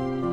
Bye.